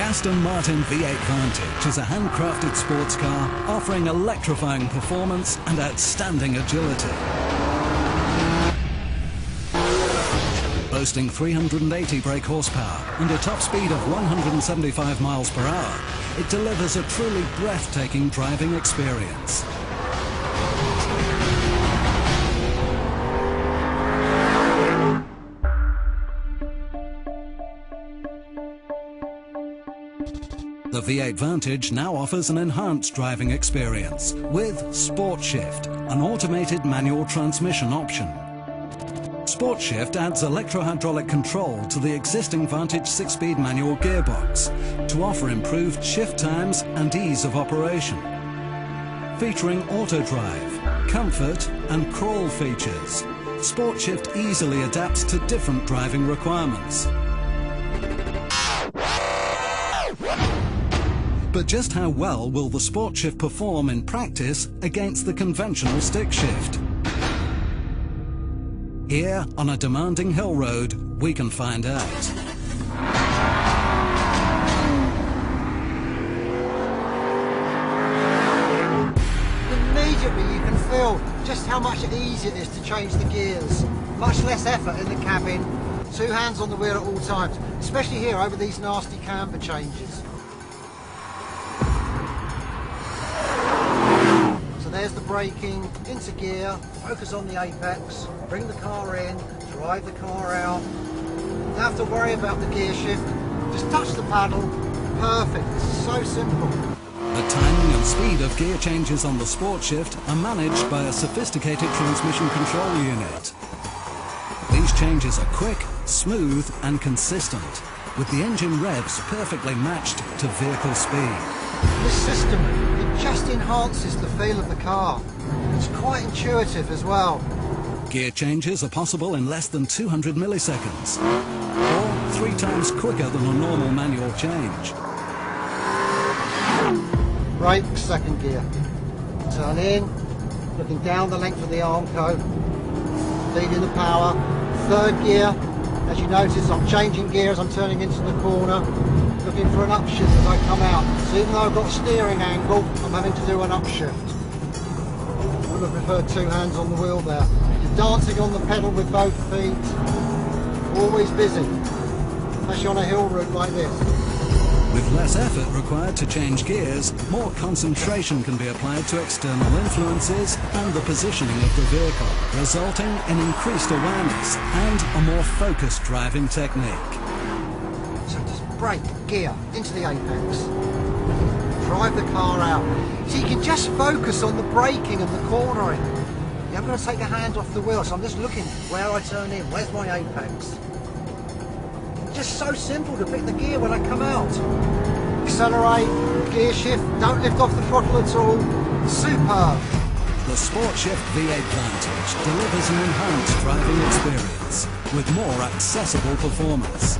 Aston Martin V8 Vantage is a handcrafted sports car offering electrifying performance and outstanding agility. Boasting 380 brake horsepower and a top speed of 175 miles per hour, it delivers a truly breathtaking driving experience. The V8 Vantage now offers an enhanced driving experience with Sport Shift, an automated manual transmission option. Sport Shift adds electro-hydraulic control to the existing Vantage 6-speed manual gearbox to offer improved shift times and ease of operation. Featuring auto drive, comfort and crawl features, Sport Shift easily adapts to different driving requirements. But just how well will the Sport Shift perform in practice against the conventional stick shift? Here, on a demanding hill road, we can find out. Immediately you can feel just how much easier it is to change the gears. Much less effort in the cabin, two hands on the wheel at all times, especially here over these nasty camber changes. There's the braking, into gear, focus on the apex, bring the car in, drive the car out. Don't have to worry about the gear shift, just touch the paddle, perfect, it's so simple. The timing and speed of gear changes on the Sport Shift are managed by a sophisticated transmission control unit. These changes are quick, smooth and consistent, with the engine revs perfectly matched to vehicle speed. This system, just enhances the feel of the car. It's quite intuitive as well. Gear changes are possible in less than 200 milliseconds, or three times quicker than a normal manual change. Brake, second gear. Turn in, looking down the length of the Armco, feeding the power. Third gear, as you notice I'm changing gears, I'm turning into the corner looking for an upshift as I come out. So even though I've got a steering angle, I'm having to do an upshift. I would have preferred two hands on the wheel there. You're dancing on the pedal with both feet. Always busy, especially on a hill route like this. With less effort required to change gears, more concentration can be applied to external influences and the positioning of the vehicle, resulting in increased awareness and a more focused driving technique So just brake, gear, into the apex. Drive the car out. So you can just focus on the braking and the cornering. You haven't got to take a hand off the wheel, so I'm just looking where I turn in, where's my apex. Just so simple to pick the gear when I come out. Accelerate, gear shift, don't lift off the throttle at all. Superb. The Sport Shift V8 Vantage delivers an enhanced driving experience with more accessible performance